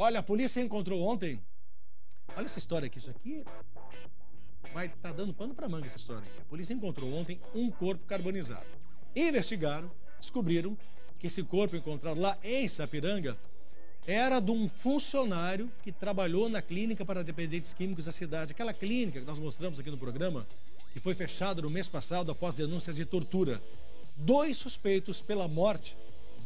Olha, a polícia encontrou ontem. Olha essa história aqui, isso aqui vai estar tá dando pano para manga essa história. A polícia encontrou ontem um corpo carbonizado. Investigaram, descobriram que esse corpo encontrado lá em Sapiranga era de um funcionário que trabalhou na clínica para dependentes químicos da cidade. Aquela clínica que nós mostramos aqui no programa, que foi fechada no mês passado após denúncias de tortura. Dois suspeitos pela morte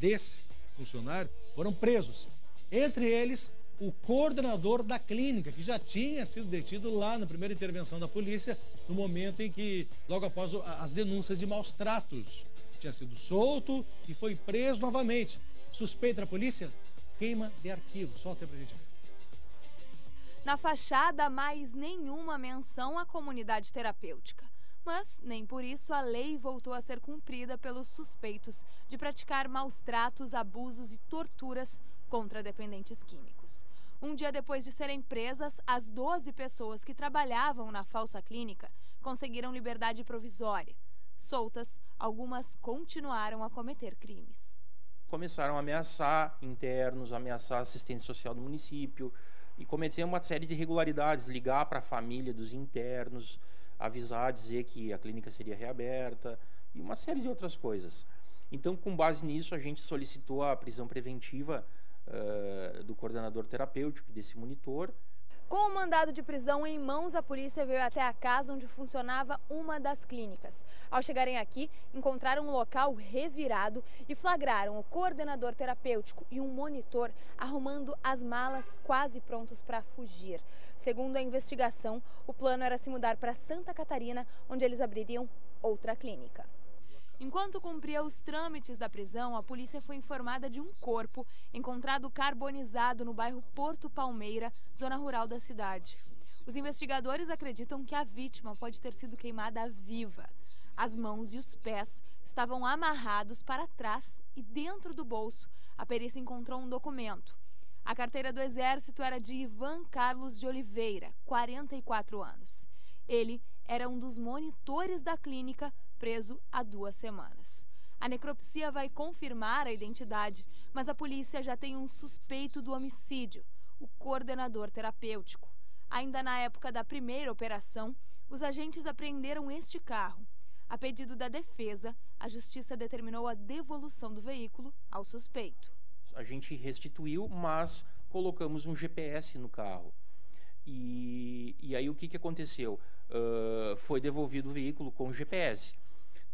desse funcionário foram presos. Entre eles, o coordenador da clínica, que já tinha sido detido lá na primeira intervenção da polícia, no momento em que, logo após as denúncias de maus tratos, tinha sido solto e foi preso novamente. Suspeita da polícia? queima de arquivo. Solta aí pra gente ver. Na fachada, mais nenhuma menção à comunidade terapêutica. Mas, nem por isso, a lei voltou a ser cumprida pelos suspeitos de praticar maus tratos, abusos e torturas contra dependentes químicos. Um dia depois de serem presas, as 12 pessoas que trabalhavam na falsa clínica conseguiram liberdade provisória. Soltas, algumas continuaram a cometer crimes começaram a ameaçar internos, ameaçar assistente social do município e cometer uma série de irregularidades, ligar para a família dos internos, avisar, dizer que a clínica seria reaberta e uma série de outras coisas. Então, com base nisso, a gente solicitou a prisão preventiva uh, do coordenador terapêutico desse monitor com o mandado de prisão em mãos, a polícia veio até a casa onde funcionava uma das clínicas. Ao chegarem aqui, encontraram um local revirado e flagraram o coordenador terapêutico e um monitor arrumando as malas quase prontos para fugir. Segundo a investigação, o plano era se mudar para Santa Catarina, onde eles abririam outra clínica. Enquanto cumpria os trâmites da prisão, a polícia foi informada de um corpo encontrado carbonizado no bairro Porto Palmeira, zona rural da cidade. Os investigadores acreditam que a vítima pode ter sido queimada viva. As mãos e os pés estavam amarrados para trás e dentro do bolso a perícia encontrou um documento. A carteira do Exército era de Ivan Carlos de Oliveira, 44 anos. Ele era um dos monitores da clínica preso há duas semanas. A necropsia vai confirmar a identidade, mas a polícia já tem um suspeito do homicídio, o coordenador terapêutico. Ainda na época da primeira operação, os agentes apreenderam este carro. A pedido da defesa, a justiça determinou a devolução do veículo ao suspeito. A gente restituiu, mas colocamos um GPS no carro. E, e aí o que, que aconteceu? Uh, foi devolvido o veículo com GPS.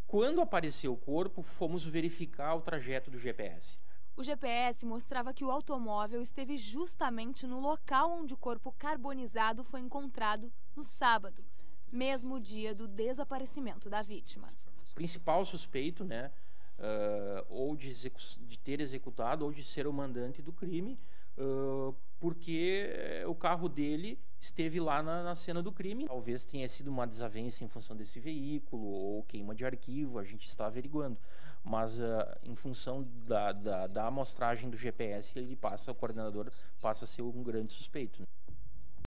Quando apareceu o corpo, fomos verificar o trajeto do GPS. O GPS mostrava que o automóvel esteve justamente no local onde o corpo carbonizado foi encontrado no sábado, mesmo dia do desaparecimento da vítima. O principal suspeito, né, uh, ou de, de, ter executado ou de ser o mandante do crime, uh, porque o carro dele esteve lá na, na, cena do crime. Talvez tenha sido uma desavença em função desse veículo ou queima de arquivo, a gente está averiguando. Mas uh, em função da, da, da, amostragem do GPS, ele passa, o coordenador passa a ser um grande suspeito. Né?